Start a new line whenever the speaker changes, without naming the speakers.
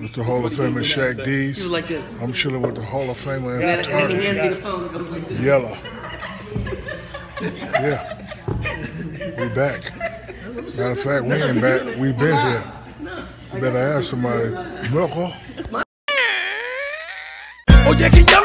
with the Hall of Famer Shaq
D's. Like.
I'm chilling with the Hall of Famer
And
photography, Yeah, we back. Matter of fact, we ain't back. We been here. You better ask somebody.
Oye, yeah, ya.